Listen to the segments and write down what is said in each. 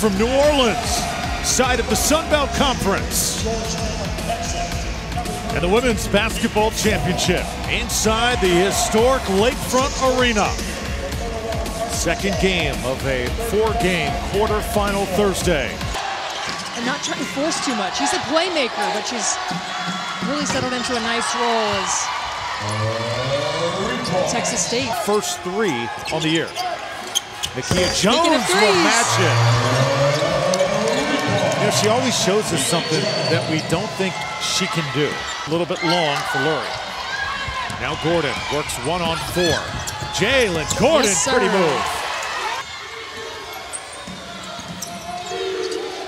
from New Orleans, side of the Sun Belt Conference. And the Women's Basketball Championship inside the historic Lakefront Arena. Second game of a four-game quarterfinal Thursday. And not trying to force too much. He's a playmaker, but she's really settled into a nice role as Texas State. First three on the year. Of Jones will match it. You know, she always shows us something that we don't think she can do. A little bit long for Lurie. Now Gordon works one on four. Jalen Gordon, Yes, pretty move.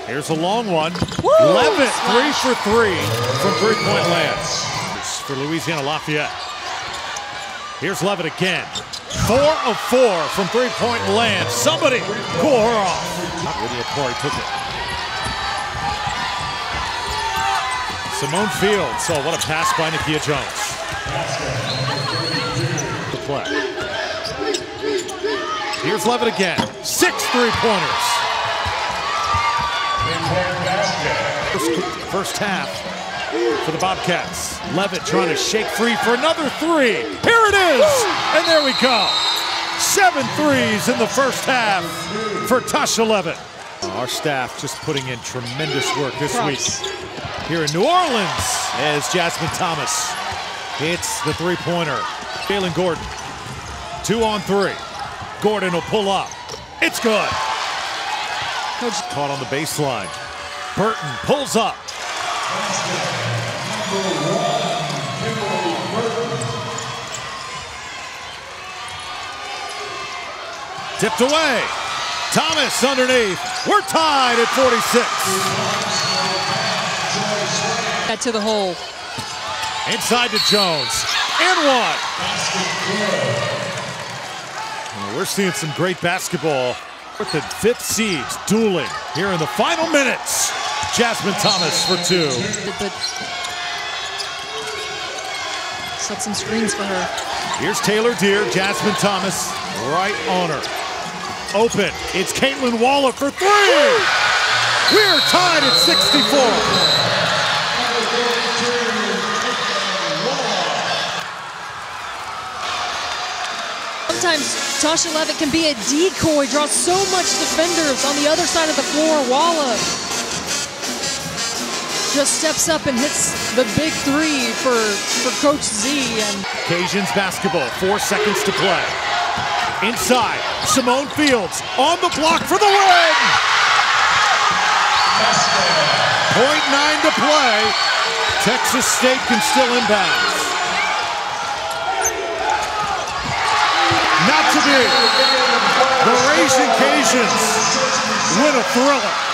Here's a long one. Woo! Levitt, three for three from three-point land. For Louisiana Lafayette. Here's Levitt again. Four of four from three-point land. Somebody cool her off. Not Lydia Corey took it. Simone Fields. Oh, what a pass by Nakia Jones. The play. Here's Levitt again. Six three-pointers. First, first half for the Bobcats. Levitt trying to shake free for another three. Here it is, and there we go. Seven threes in the first half for Tasha Levitt. Our staff just putting in tremendous work this Props. week here in New Orleans as Jasmine Thomas hits the three-pointer. Jalen Gordon, two on three. Gordon will pull up. It's good. Coach Caught on the baseline. Burton pulls up. Tipped away. Thomas underneath. We're tied at 46. that to the hole. Inside to Jones. And one. Well, We're seeing some great basketball with the fifth seeds dueling here in the final minutes. Jasmine Thomas for two. But set some screens for her. Here's Taylor Deer, Jasmine Thomas, right on her. Open. It's Kaitlin Walla for three. We're tied at 64. Sometimes Tasha Levitt can be a decoy, draws so much defenders on the other side of the floor. Walla just steps up and hits the big three for, for Coach Z. And Cajuns basketball, four seconds to play. Inside, Simone Fields on the block for the win. Point nine to play. Texas State can still inbound. Not to be. The Ragin' Cajuns win a thriller.